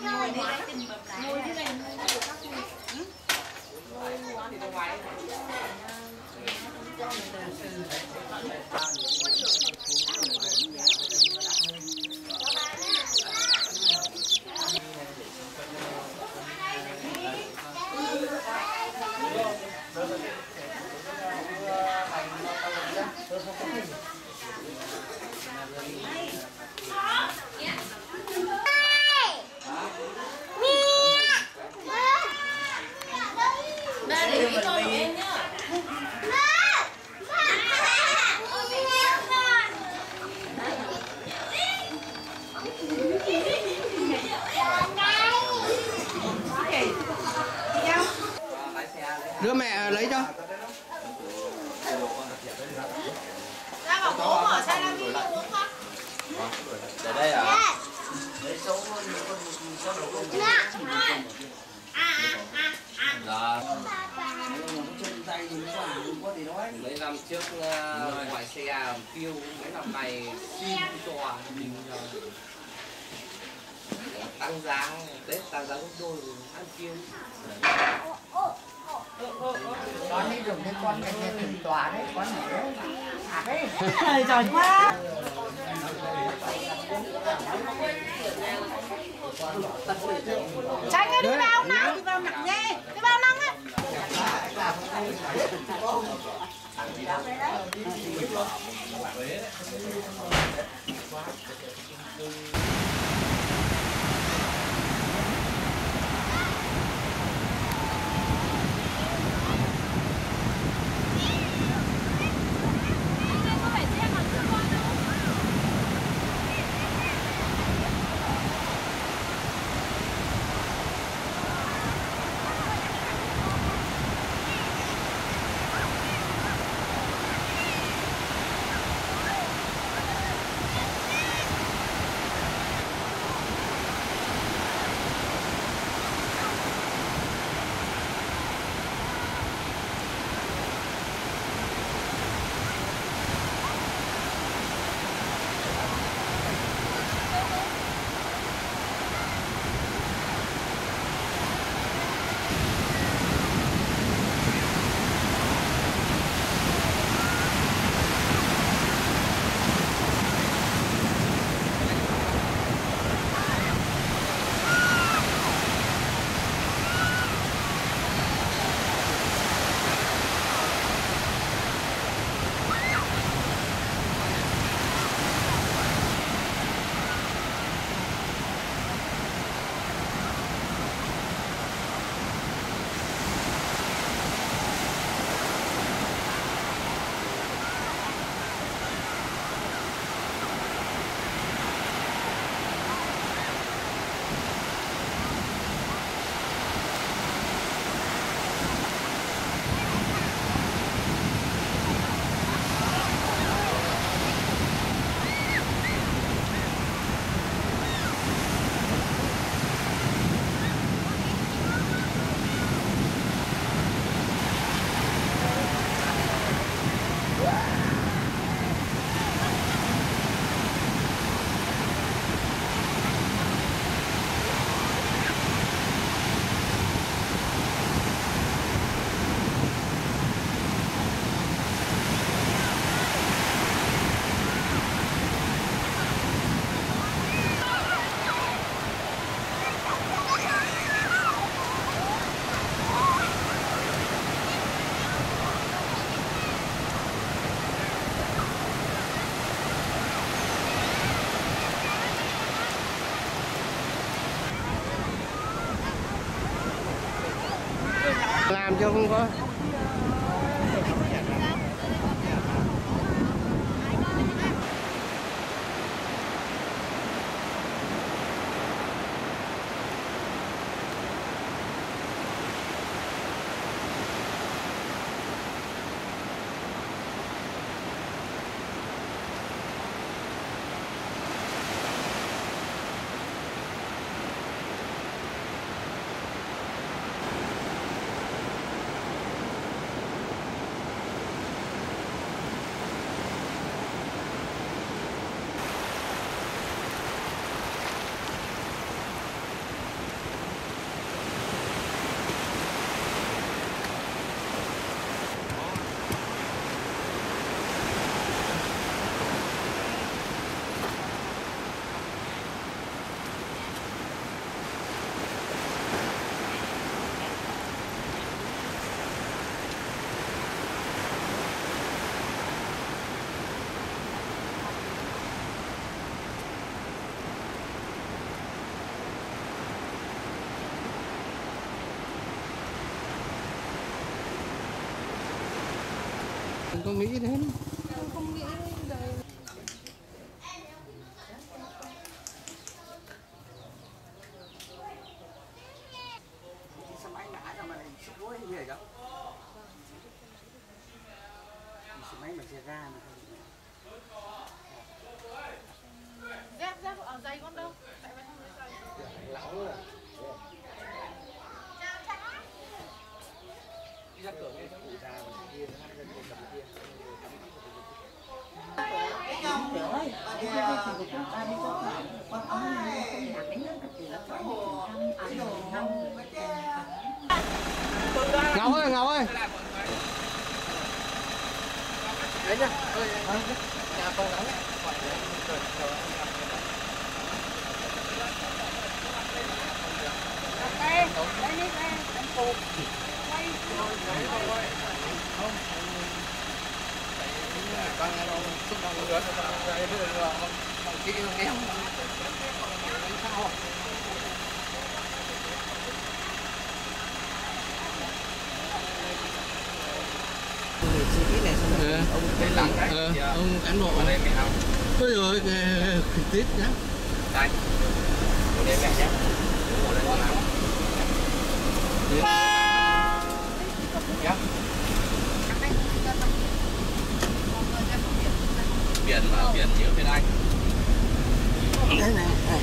ngồi đi lấy tìm bầm lại ngồi thế này đứa làm cho không nghĩ đến ờ, ông cán bộ. đây mẹ không Ôi rồi, tít nhá. đây đây mẹ nhé đây con nào biển mà biển nhiều bên anh Đây này. này.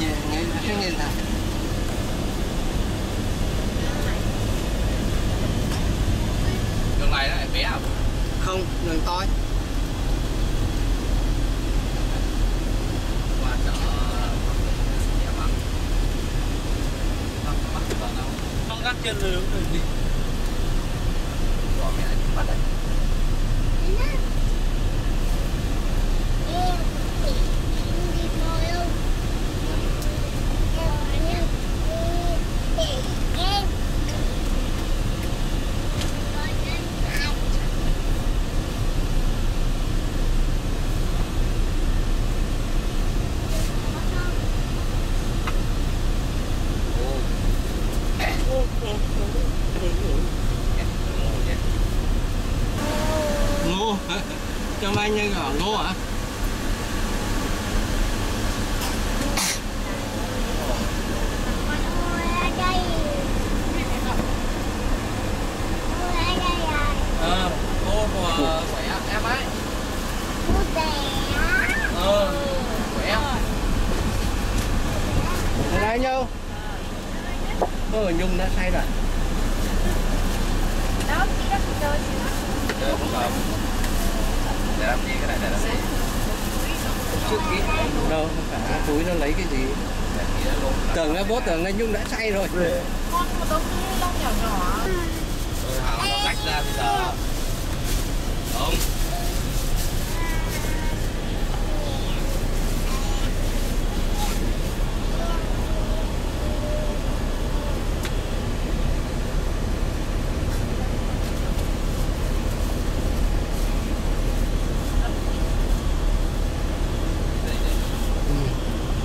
Nhẹ, nghe, nghe, nghe nào. đường này nó lại bé à Không, đường toi. qua chợ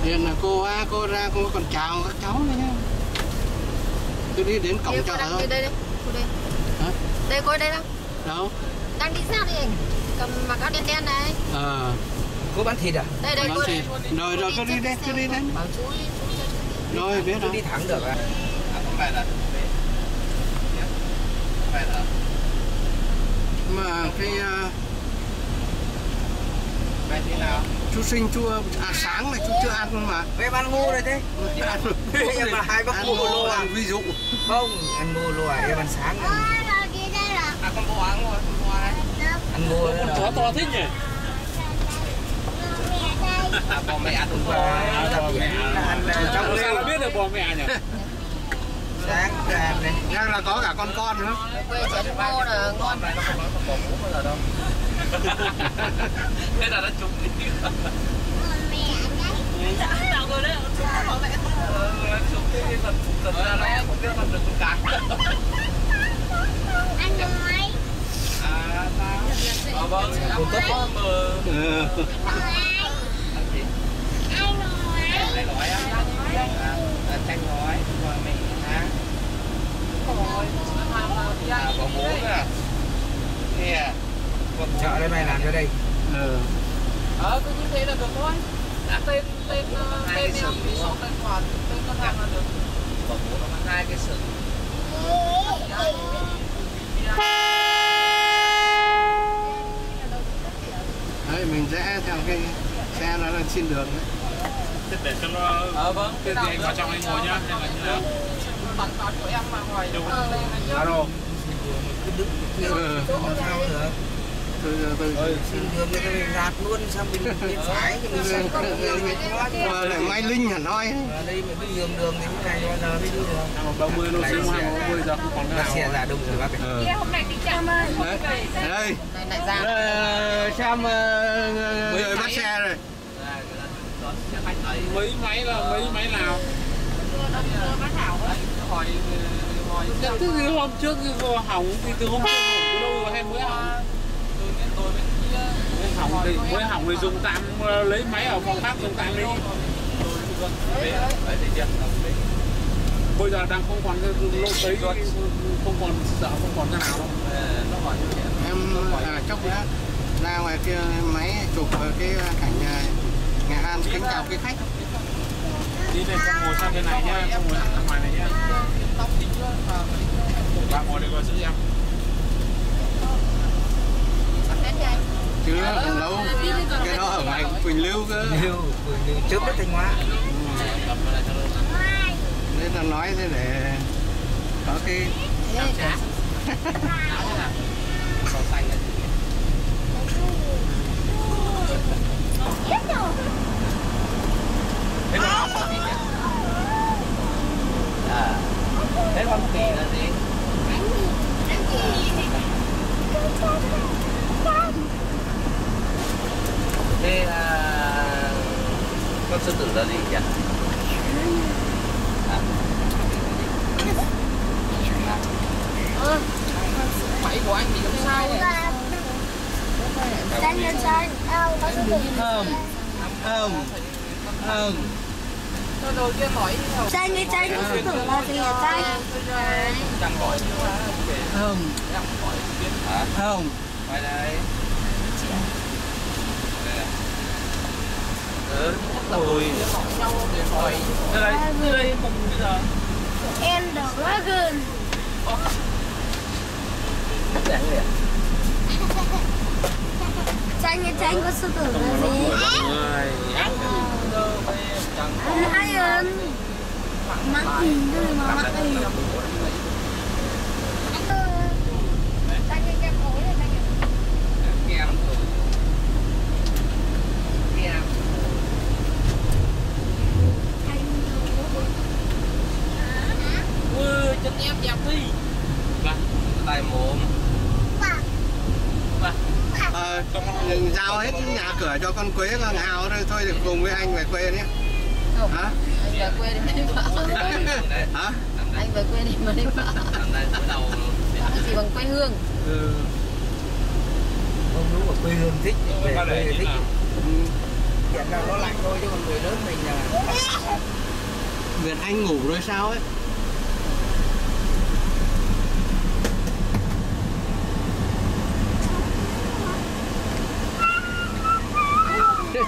Hiện là cô á, cô ra cô còn chào các cháu nữa nhá. Tôi đi đến cổng chợ cô thôi. đi đây đây cô đây Hả? đây cô đây đâu Đâu? đang đi sao đi cầm mặc áo đen đen này Ờ, cô bán thịt à đây đây bán cô thịt. đây Rồi, rồi, cứ đi đây, cứ đi đây. bảo chú. Rồi, biết rồi. đi thẳng được à À, không phải là Không phải là Mà cái uh, Vậy thế nào? Chú sinh chú à, sáng này chú chưa ăn mà. Vậy bạn ngu rồi thế. Ăn, Em mà hai bác ăn ngu lô à? ăn ví dụ. Không, ăn ngu lô à, em ăn sáng À? Con bò ăn rồi, con bò này Ăn ngu Con chó to thích nhỉ? À bò mẹ ăn Và rồi tập diễn là ăn trong Sao nó lều biết được bò mẹ nhỉ? Sáng là ăn này Đang là có cả con con nữa. quê chén ngô là ngon nó không nói Thế là nó trúng đi. Nào rồi đấy chú bảo mẹ Ờ, nó trúng đi thật thật ra nó không biết con được con cá À sao? Ờ vâng, Cô tốt mờ Ừ. Ăn gì? Đây gói á. À, à, chanh gói, bò mì hả? À, bò mũ nè Nè Con Chợ đây mày làm cho đây Ừ. ờ cứ như thế là được thôi À. tên tên ờ, tên cái em thì số tên khoản tên ngân hàng là được bò mũ nó mang hai cái sừng Đấy, mình rẽ theo cái xe nó là trên đường đấy. Để cho nó... ờ vâng Thế thì anh vào trong anh ngồi nhá, hay là như nào? bản bản của em mà ngoài Đúng. ờ. Alo đứng Ừ. từ từ từ. Xin đường ta phải gạt luôn sang bên bên phải thì mình sang không đường lại mai linh hẳn Mà đây mà cứ nhường đường thì cái này bao giờ đi một ba mươi lô xíu, hai một ba mươi giờ không còn cái Là nào. xe ra đông rồi bác ạ ờ hôm nay thì chậm đấy đây. Này lại ra. Ờ, xem ờ, người bắt xe rồi. Mấy máy là mấy máy nào? hỏi hỏi gì hôm trước hỏng thì từ hôm trước từ lâu rồi hay mới hỏng thì mới hỏng thì dùng tạm ờ, lấy máy ở phòng khác dùng tạm đi. Bây giờ đang không còn cái lô đấy không còn sợ không còn cái nào. Đâu em à, chốc nữa ra ngoài kia máy chụp cái cảnh à, Nghệ An kính chào quý khách. Đi này con ngồi sang bên này nhá con ngồi sang ngoài này nhá. Bạn ngồi đây coi giữ em chứ còn lâu cái đó ở ngoài Quỳnh Lưu cơ. Trước đất Thanh Hóa. Nên là nói thế để có cái Thế con kỳ là gì? Thế là con sư tử là gì nhỉ? máy của anh thì không sao ấy Xanh lên xanh, ao có sư tử. Không, không, không tôi đầu tiên hỏi Xanh lên xanh có sư tử là gì hả xanh? Không, Hả? không Ngoài đây Ừ, ôi Đây đây, đây đây, cùng bây giờ Em the dragon. Để người Xanh lên xanh có sư tử là gì? mắc Monkey, đây mà monkey. Xanh lên cái khối này, xanh lên. Nghe lắm rồi Nghe ui chân em đẹp đi Tay mồm ờ, giao hết nhà cửa cho con Quế con Hào rồi thôi thì cùng với anh về quê nhé hả? Anh về quê đi mới vợ <laughs> hả? Anh về quê đi mới vợ gì bằng quê hương. Ừ. Không đúng ở quê hương thích Về quê thích? Hiện nào? Nó lạnh thôi chứ còn người lớn mình là Việt Anh ngủ rồi sao ấy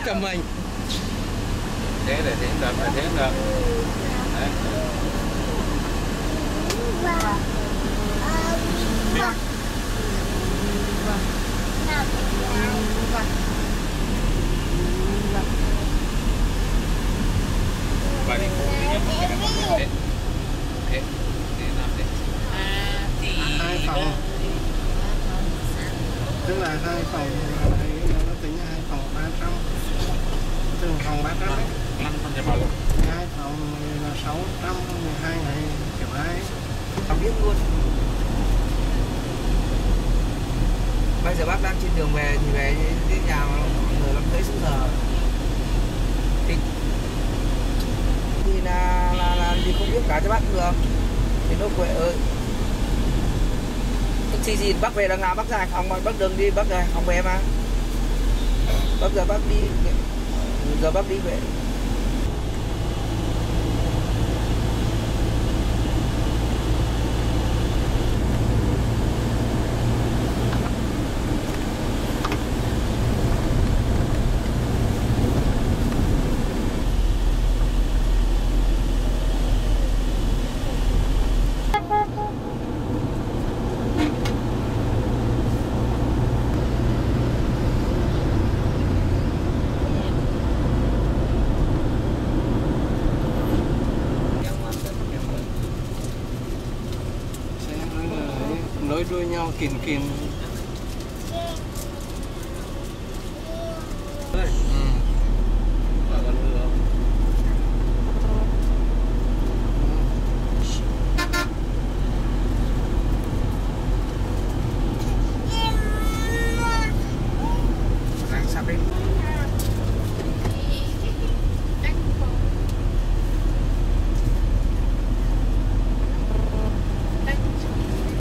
của mình thế để thế được là thế được Đấy. Và đi phụ nhé. Thế. Thế. Thế làm thế. À thì hai phòng. Tức là hai phòng này nó tính hai phòng 300 trường phòng ba năm trăm triệu bao hai phòng là sáu trăm mười hai ngày triệu hai tao biết luôn bây giờ bác đang trên đường về thì về đến nhà khoảng mười lăm tới sáu giờ. Thì thì là là là không biết cả cho bác được. Thì nó quệ ơi. Taxi gì, bác về đằng nào bác ra phòng mà đường đi, bác về không về mà. Bác giờ bác đi giờ bác đi về nối